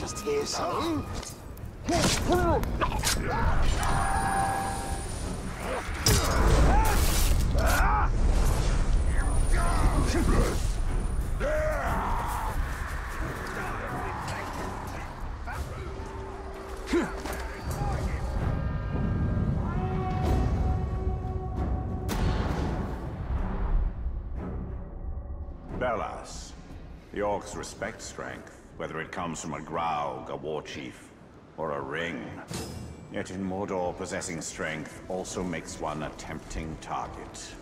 Just hear so? Bellas. The orcs respect strength, whether it comes from a Graug, a war chief, or a ring. Yet in Mordor, possessing strength also makes one a tempting target.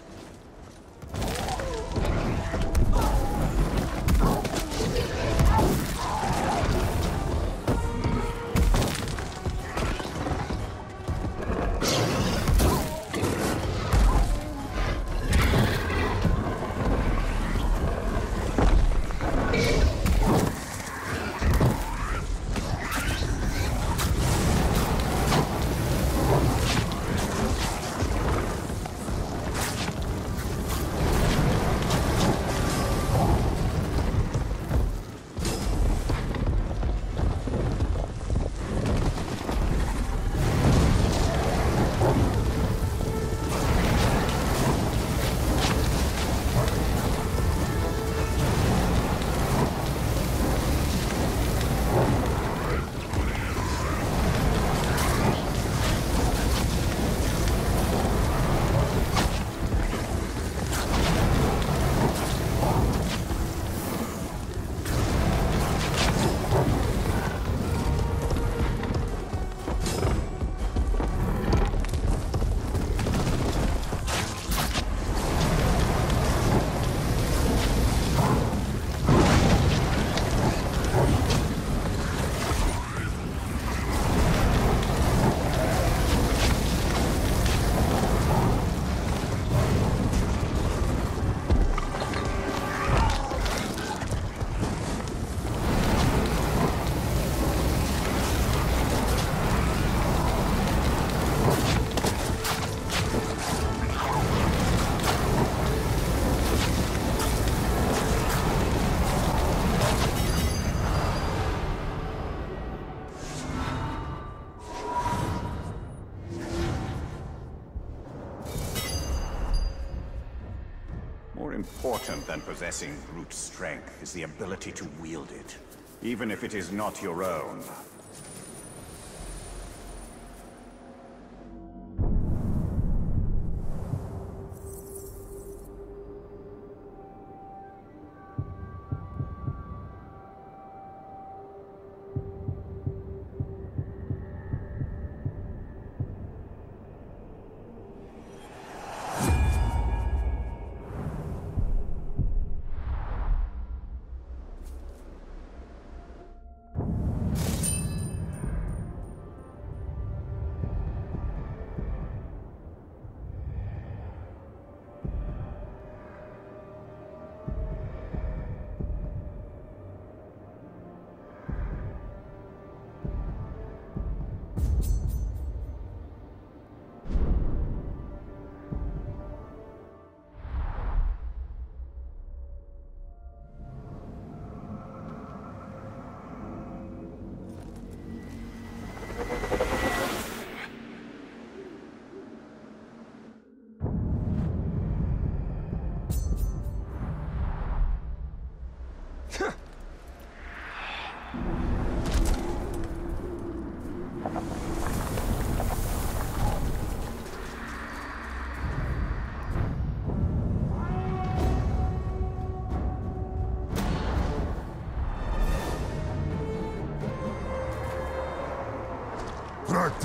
Important than possessing brute strength is the ability to wield it, even if it is not your own.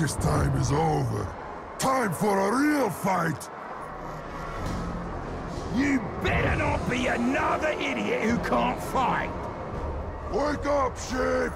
Practice time is over. Time for a real fight! You better not be another idiot who can't fight! Wake up, sheep!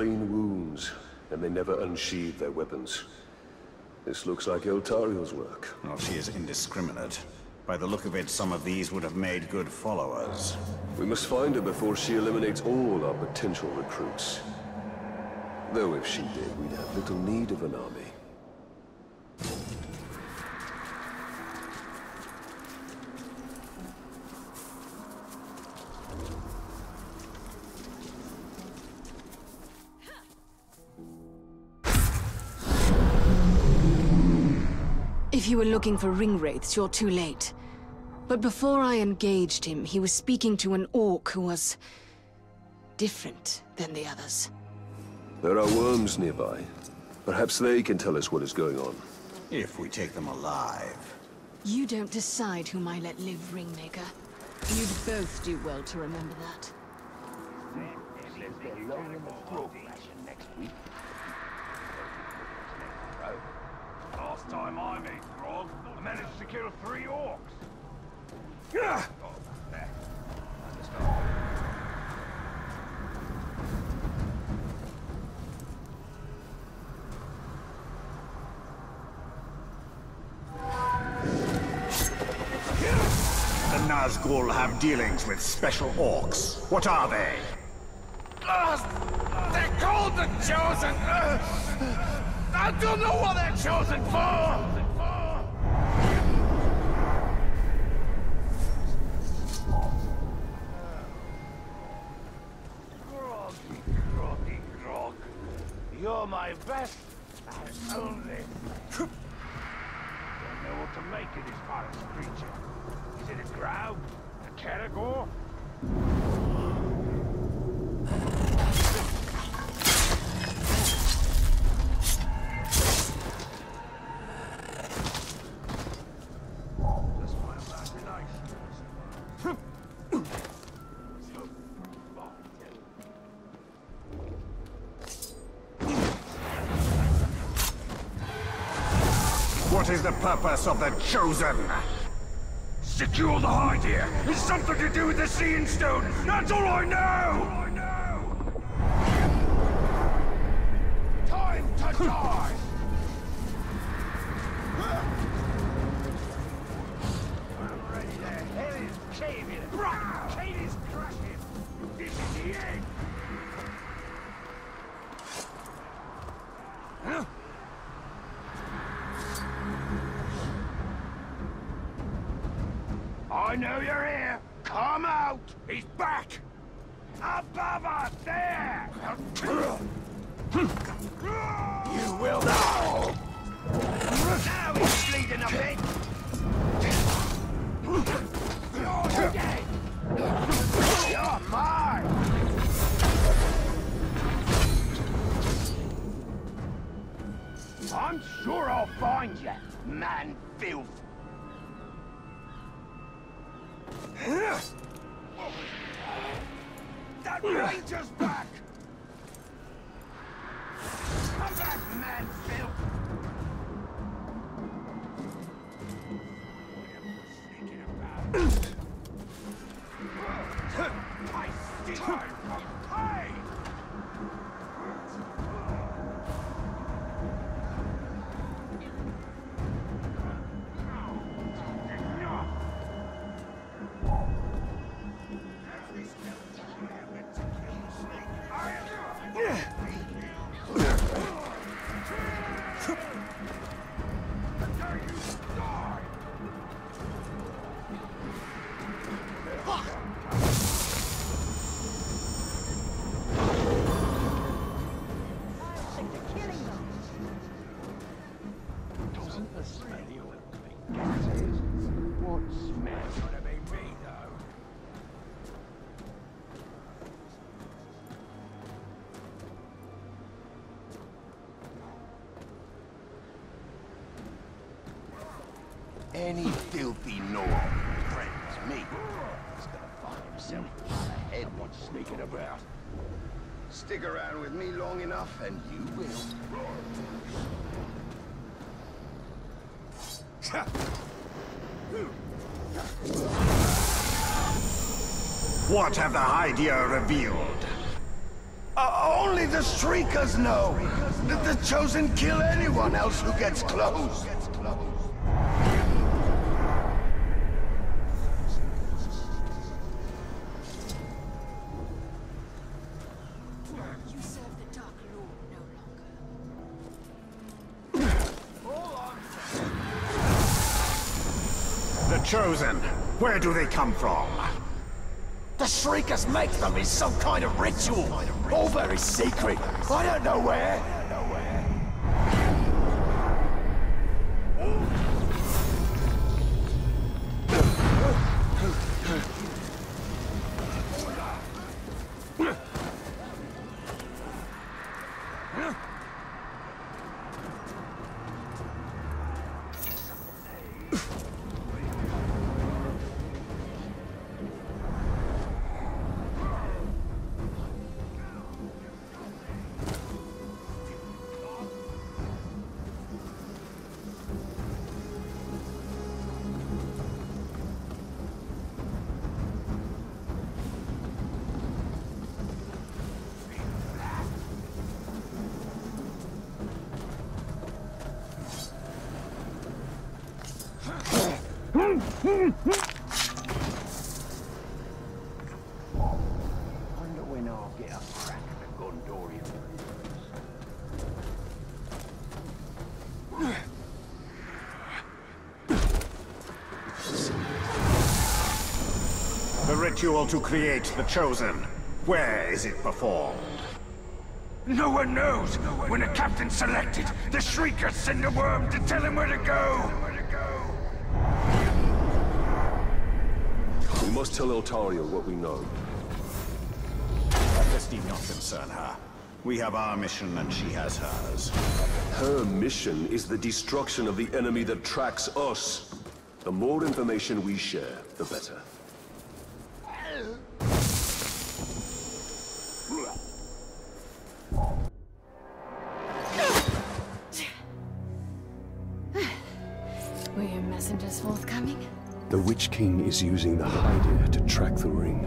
Clean wounds, and they never unsheathe their weapons. This looks like Eltariel's work. Well, she is indiscriminate. By the look of it, some of these would have made good followers. We must find her before she eliminates all our potential recruits. Though if she did, we'd have little need of an army. Looking for ring wraiths, you're too late. But before I engaged him, he was speaking to an orc who was... different than the others. There are worms nearby. Perhaps they can tell us what is going on. If we take them alive. You don't decide whom I let live, Ringmaker. You'd both do well to remember that. Last time I made Grog, I managed to kill three orcs. The Nazgul have dealings with special orcs. What are they? Uh, they're called the Chosen! Uh, I don't know what they're chosen for! What is the purpose of the Chosen? Secure the hide here! It's something to do with the Seeing Stone! That's all I know! Ugh! Filthy who threatens me is gonna find himself ahead What's sneaking about? Stick around with me long enough and you will. What have the Haedir revealed? Uh, only the Shriekers know that the Chosen kill anyone else who gets close. Do they come from? The Shriekers make them in some kind of ritual. All very secret. I don't know where. Wonder when I'll get a crack at the Gondorian The ritual to create the Chosen. Where is it performed? No one knows. When a captain's selected, the Shriekers send a worm to tell him where to go. We must tell Eltariel what we know. This need not concern her. We have our mission and she has hers. Her mission is the destruction of the enemy that tracks us. The more information we share, the better. Is using the Haedir to track the ring.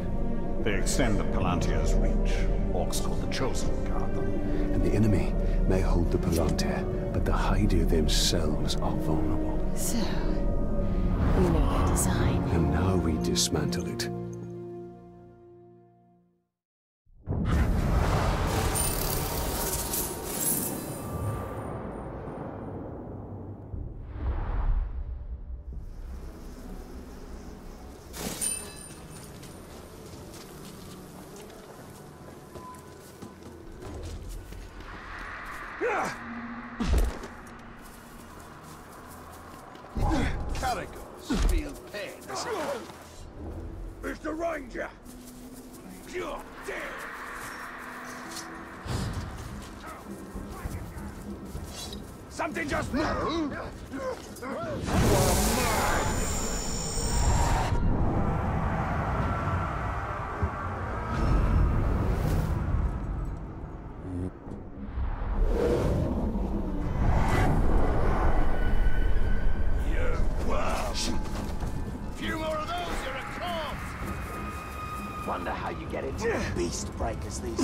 They extend the Palantir's reach. Orcs called the Chosen guard them. And the enemy may hold the Palantir, but the Haedir themselves are vulnerable. So, we know their design. And now we dismantle it. Corpse. Wonder how you get into the beast breakers these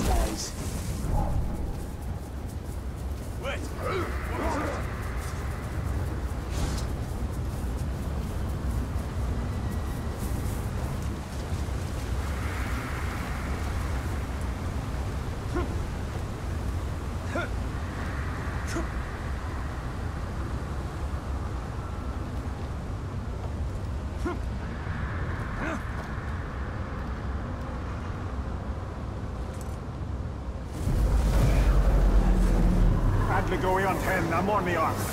Adligoi on the Amornion.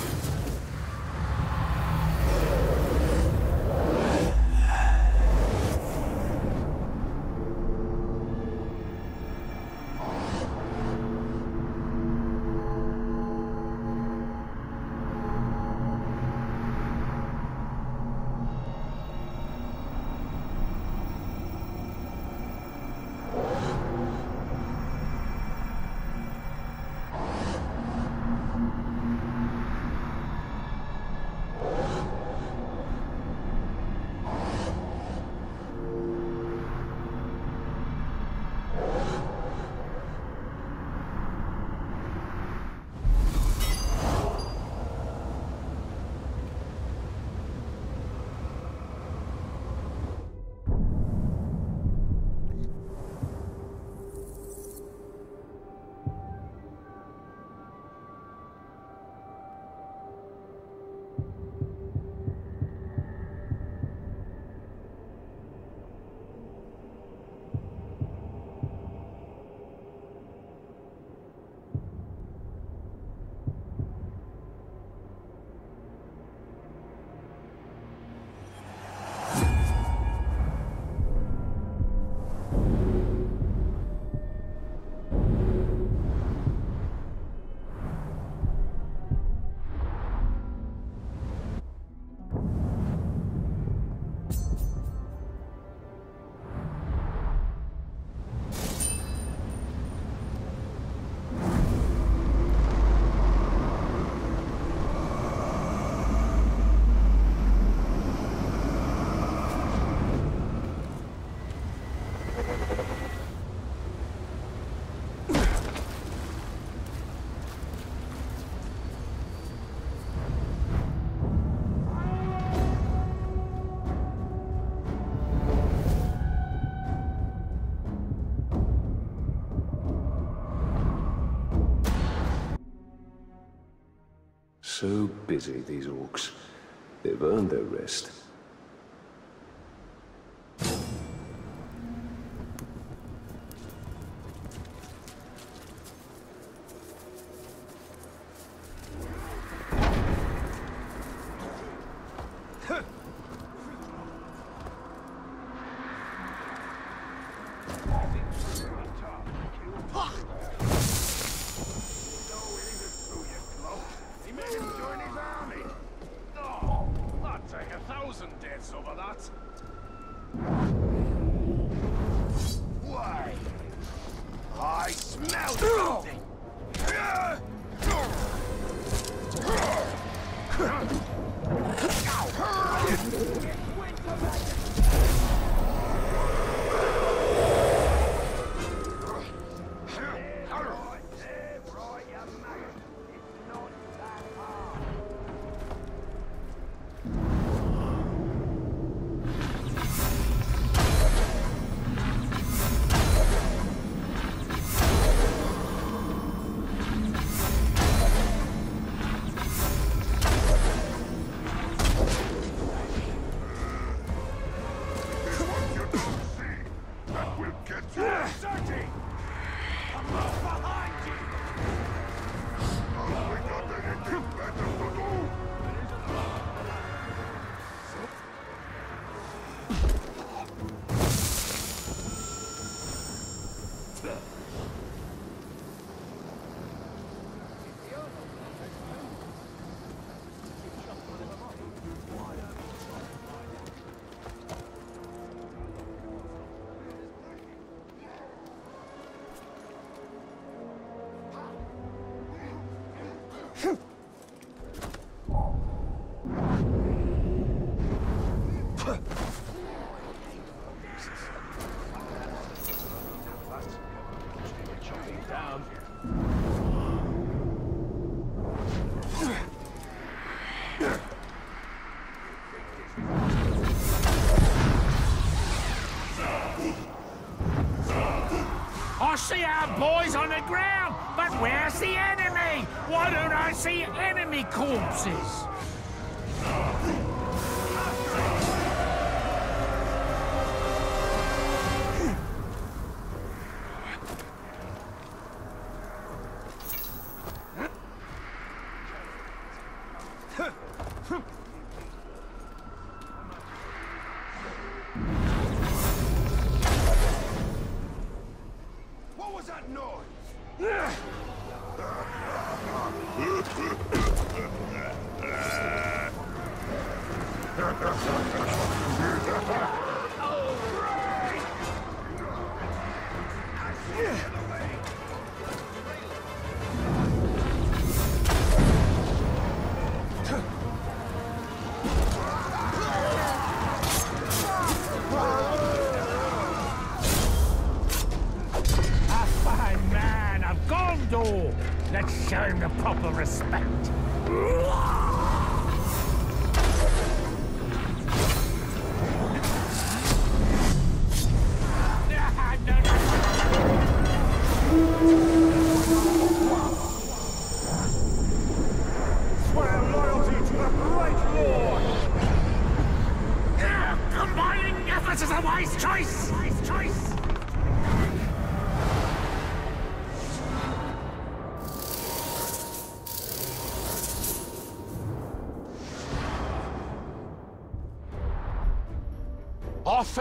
busy, these orcs. They've earned their rest. boys on the ground, but where's the enemy? Why don't I see enemy corpses?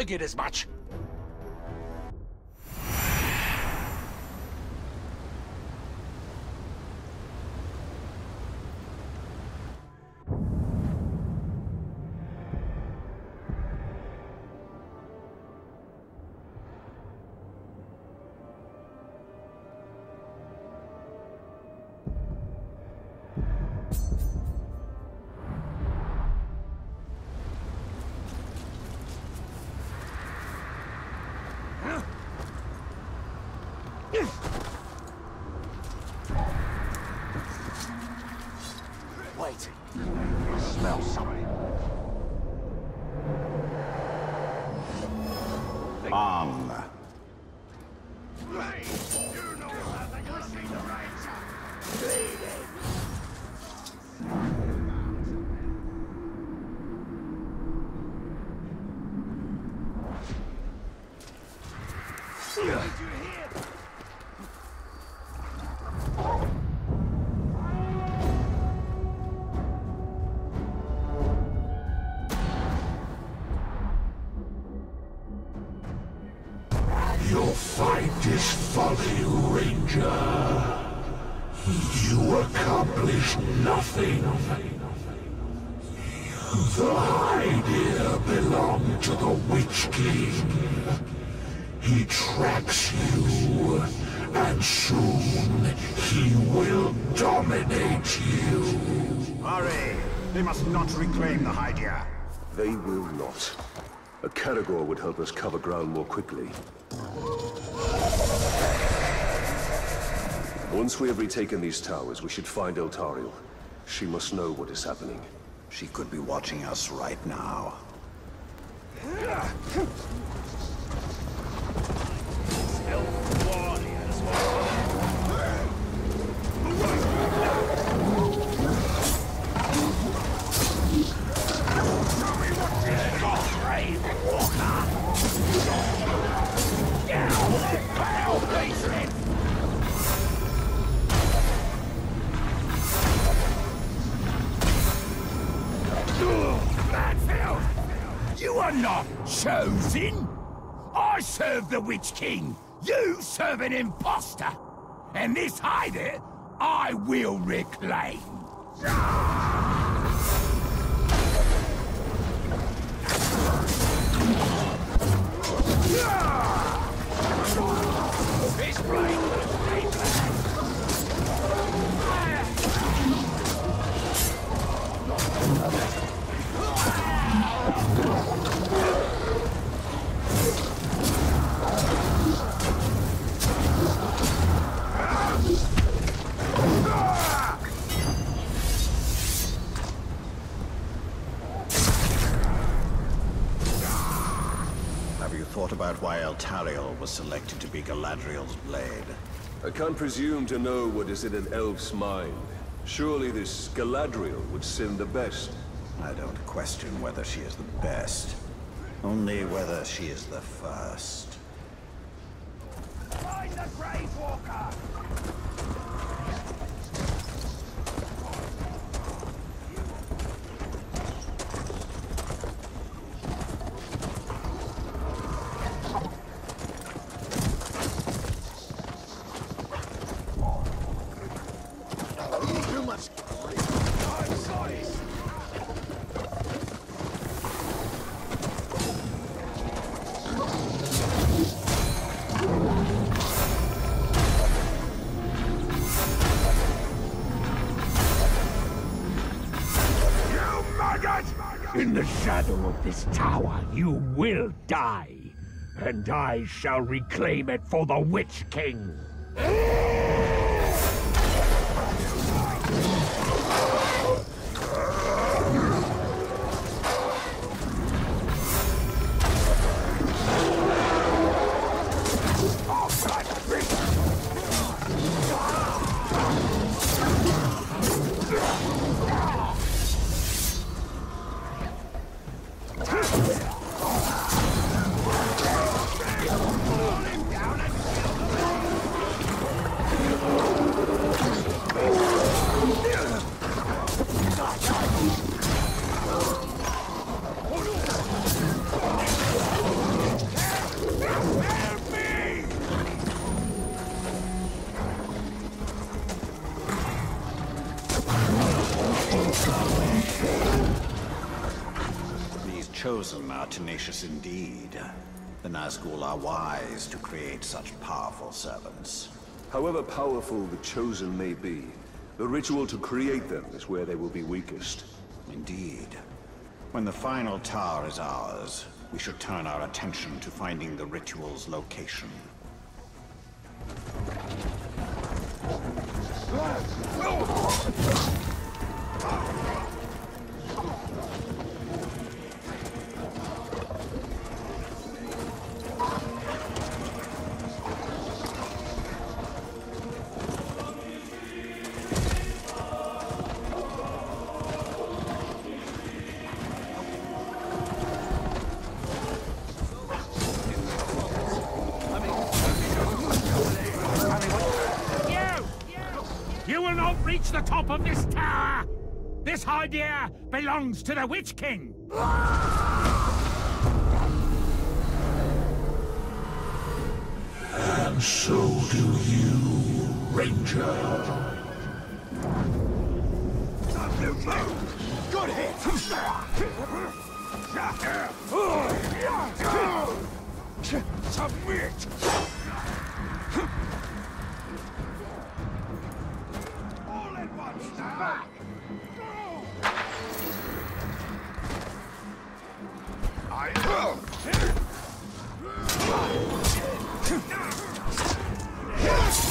argued as much. Must not reclaim the Haedir. They will not. A Caragor would help us cover ground more quickly. Once we have retaken these towers, we should find Eltariel. She must know what is happening. She could be watching us right now. Manfield! Chosen! I serve the Witch King! You serve an imposter! And this Haedir, I will reclaim! Fish brain! Have about why Eltariel was selected to be Galadriel's blade? I can't presume to know what is in an elf's mind. Surely this Galadriel would sin the best. I don't question whether she is the best. Only whether she is the first. Find the Grave Walker! This tower, you will die. And I shall reclaim it for the Witch King. Are indeed. The Nazgul are wise to create such powerful servants. However powerful the Chosen may be, the ritual to create them is where they will be weakest. Indeed. When the final tower is ours, we should turn our attention to finding the ritual's location. Belongs to the Witch King! And so do you. Ranger. Good hit! Submit! King.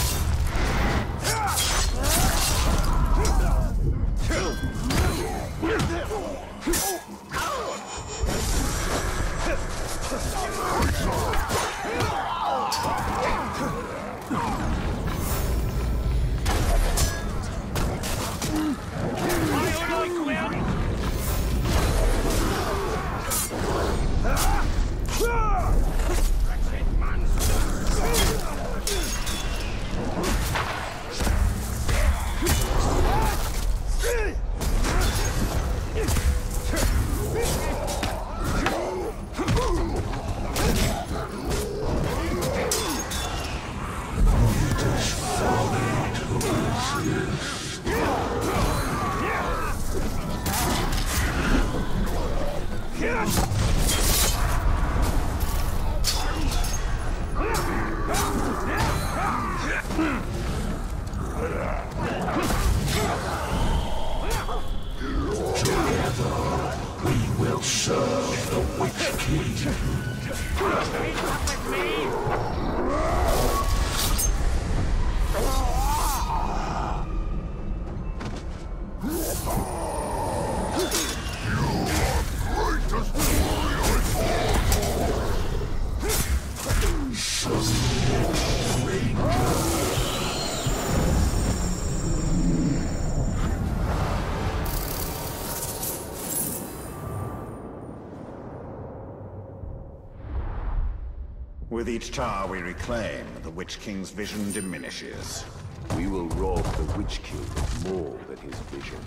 With each tower we reclaim, the Witch King's vision diminishes. We will rob the Witch King of more than his vision.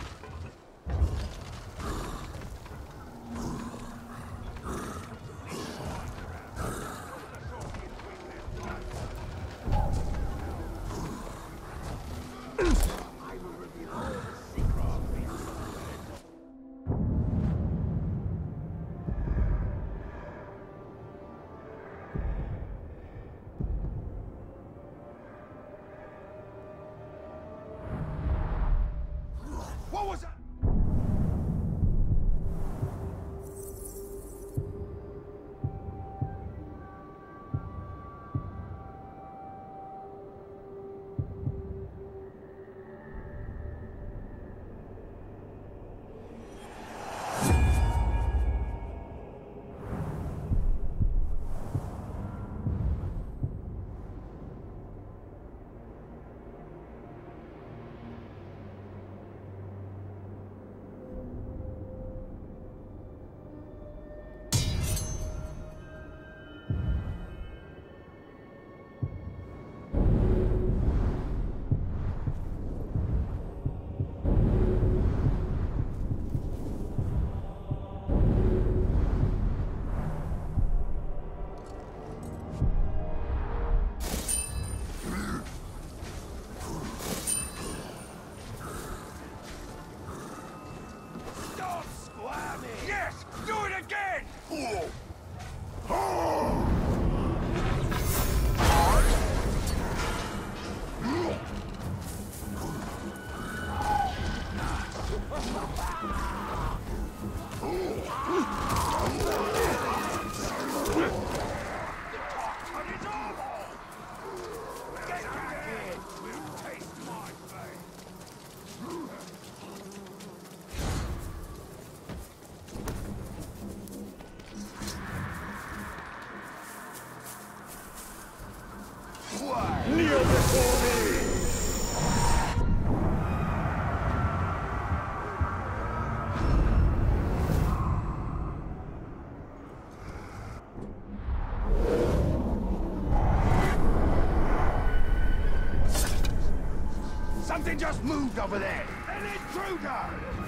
Over there! An intruder!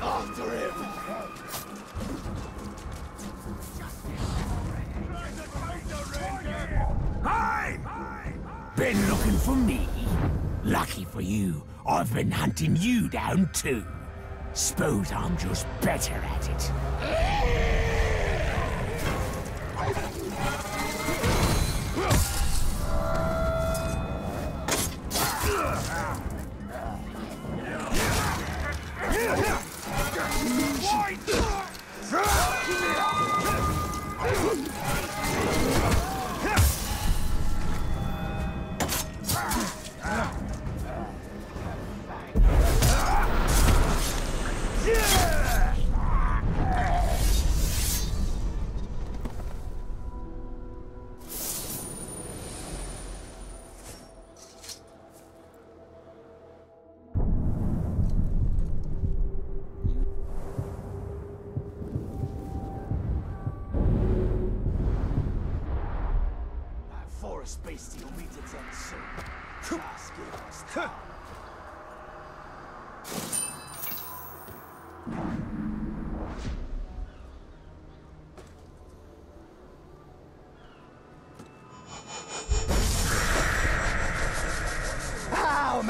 After him! Hey! Been looking for me? Lucky for you, I've been hunting you down too. Suppose I'm just better at it.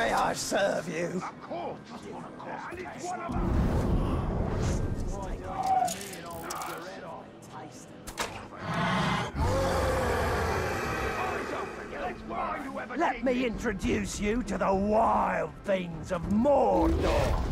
May I serve you? Let me introduce you to the wild things of Mordor.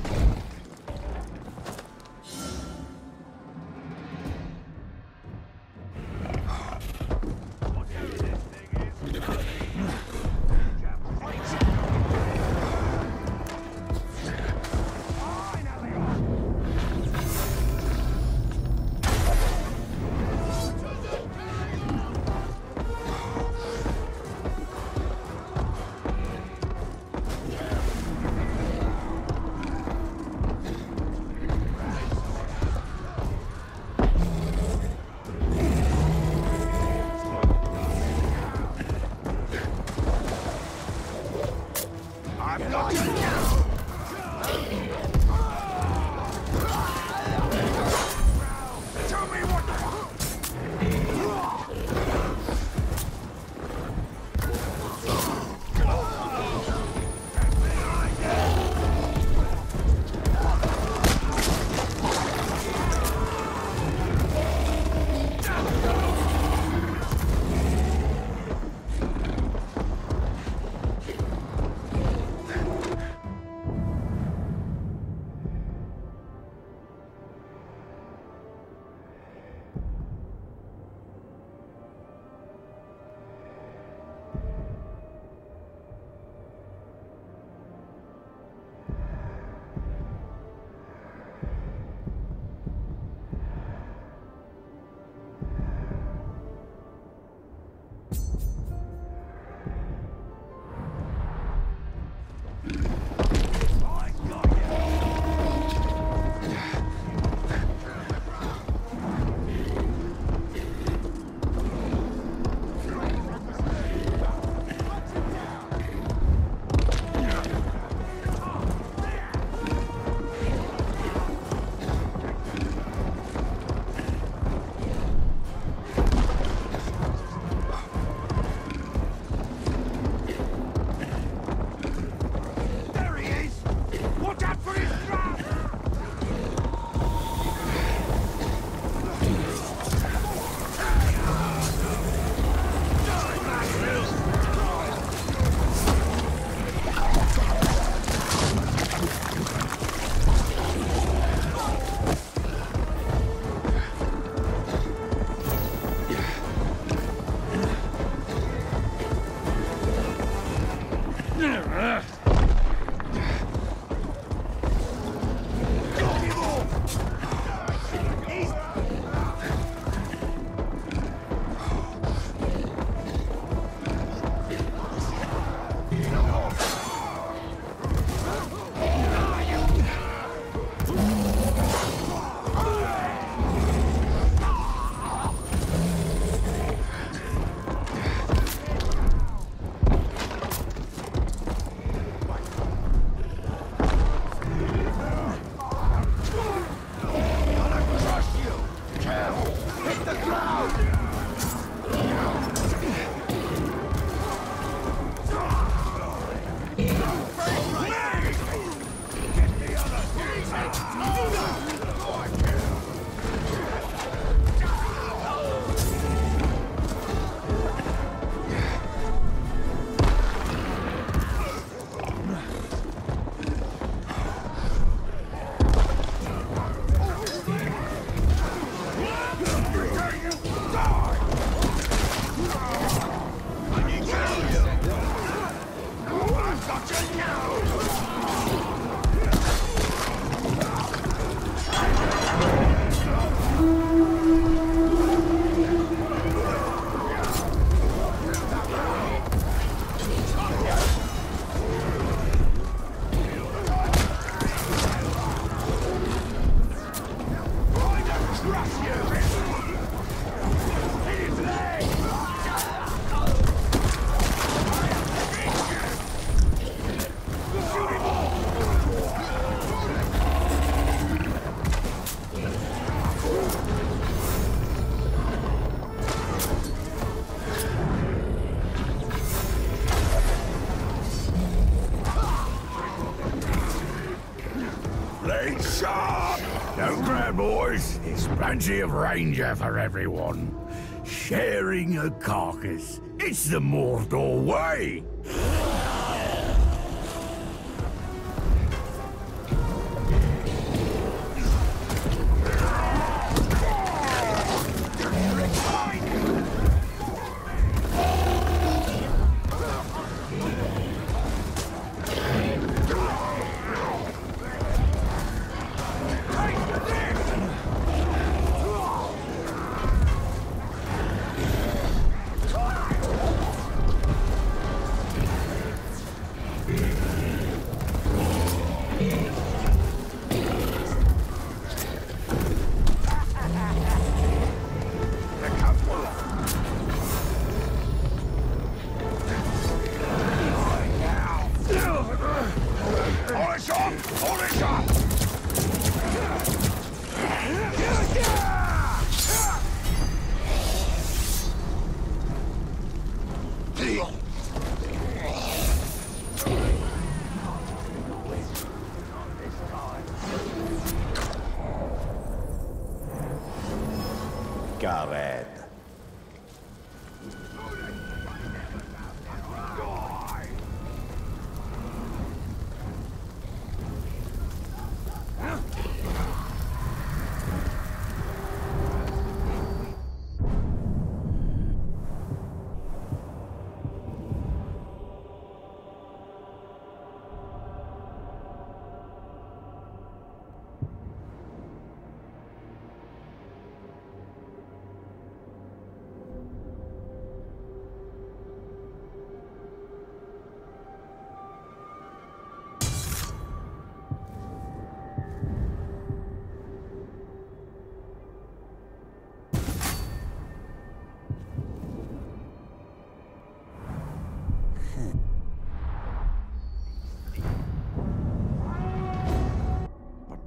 Plenty of ranger for everyone. Sharing a carcass. It's the Mordor way.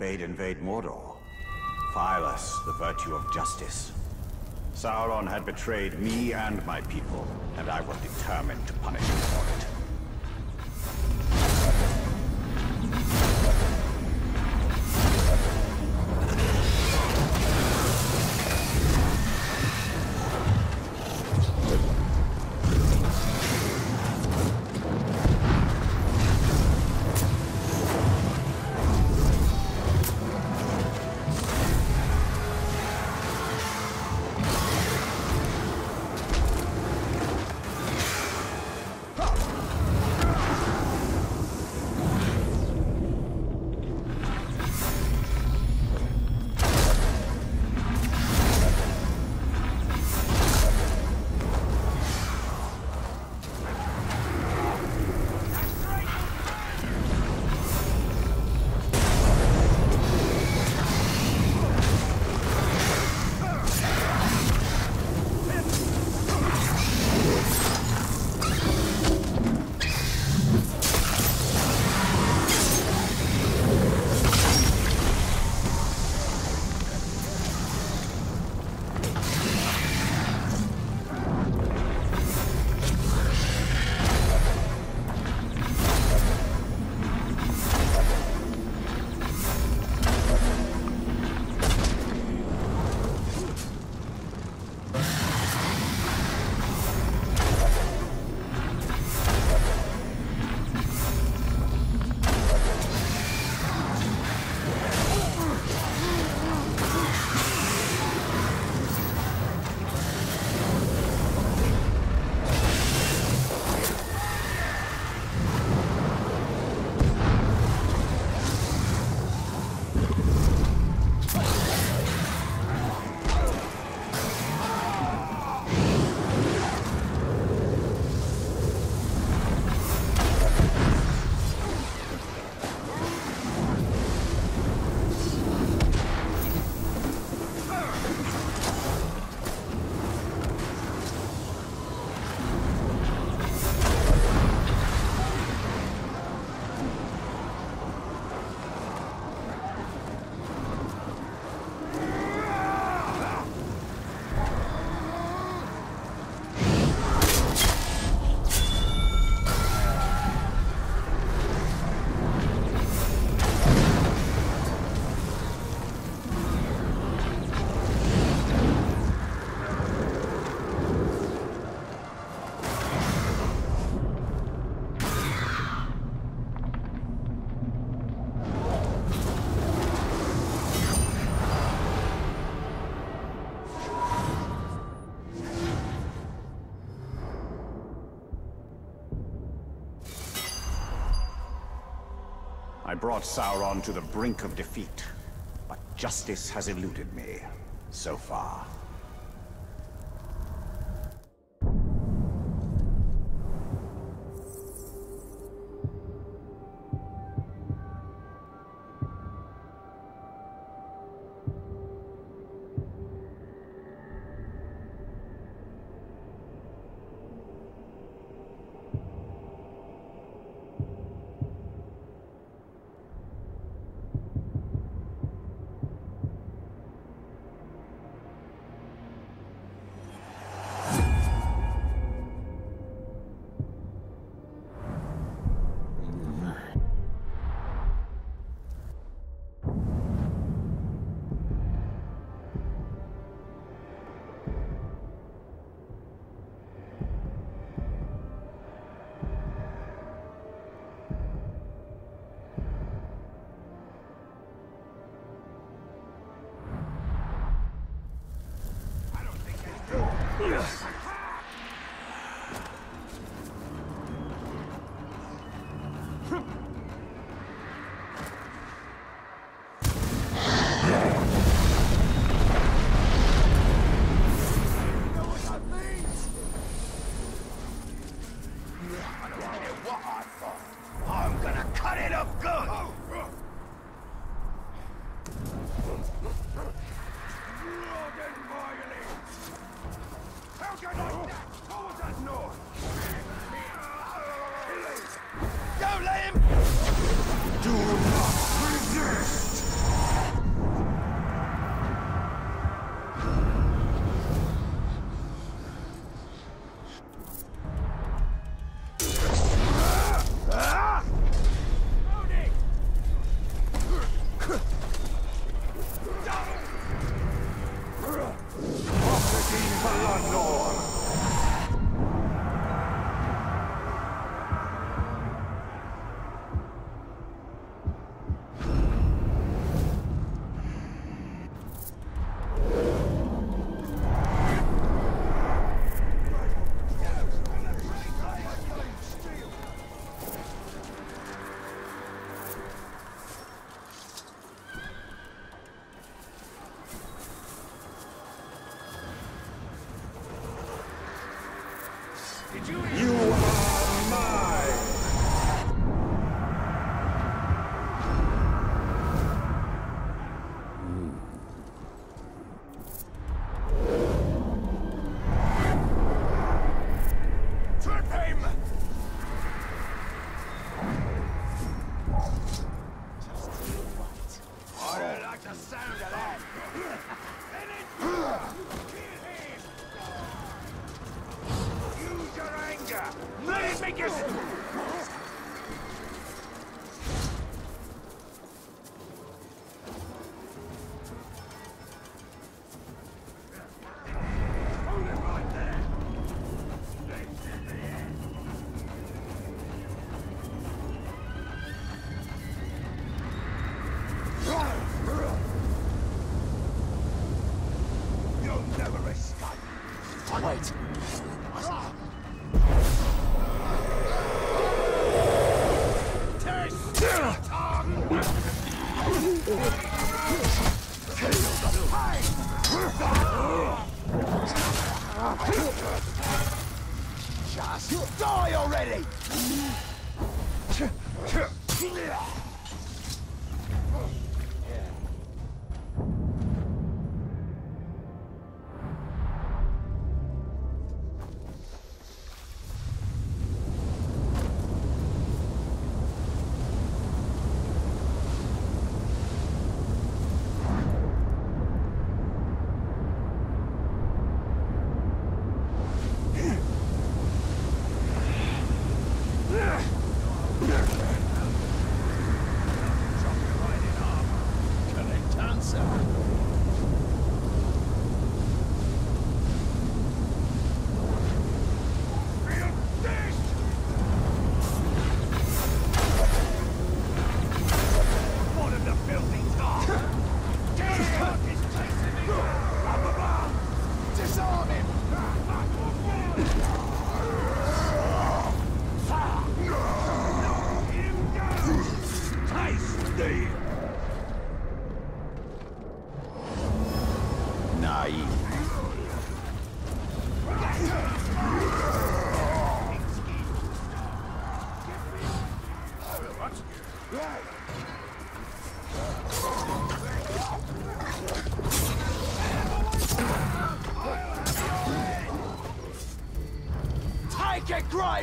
Bade invade Mordor. Fireless, the virtue of justice. Sauron had betrayed me and my people, and I was determined to punish him brought Sauron to the brink of defeat, but justice has eluded me so far.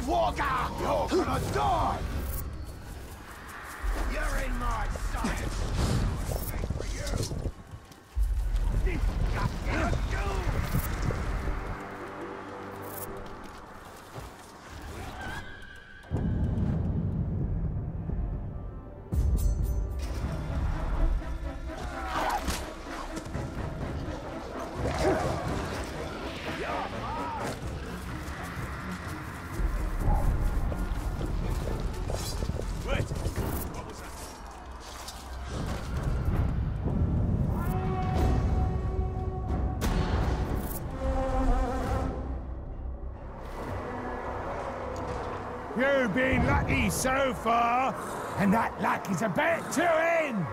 Walker! You're gonna die! Been lucky so far, and that luck is about to end!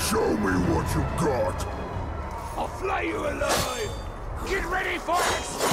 Show me what you got. I'll fly you alive! Get ready for it!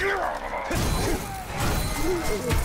Oh, my God.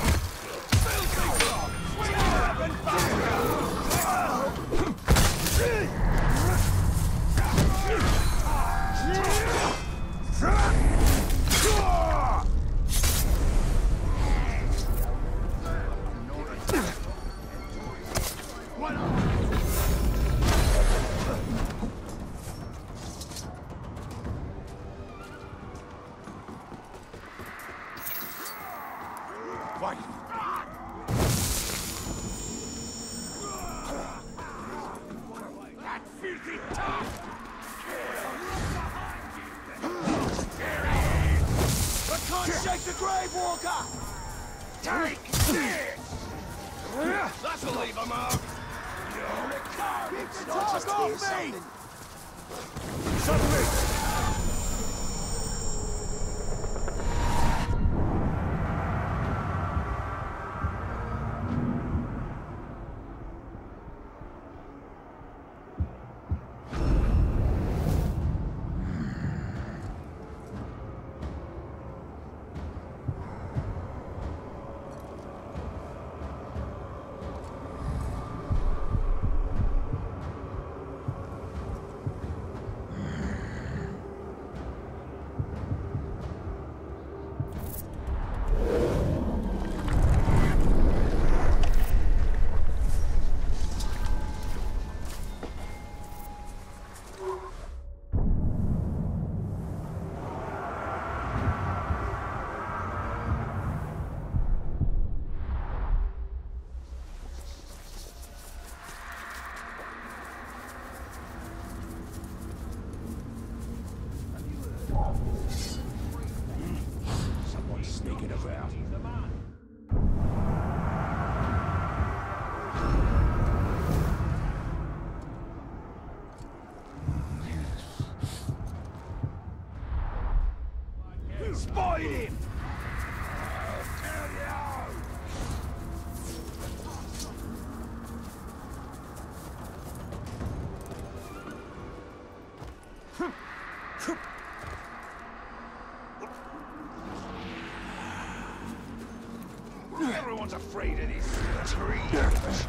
Afraid of.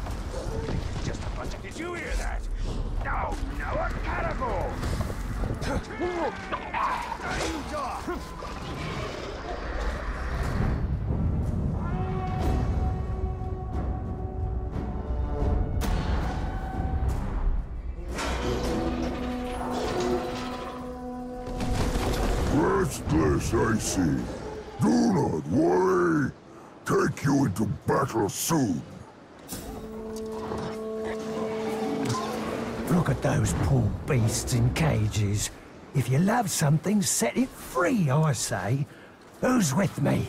Just a bunch of... Did you hear that? No, no, a cannibal! Restless, I see. Do not worry. Into battle soon. Look at those poor beasts in cages. If you love something, set it free, I say. Who's with me?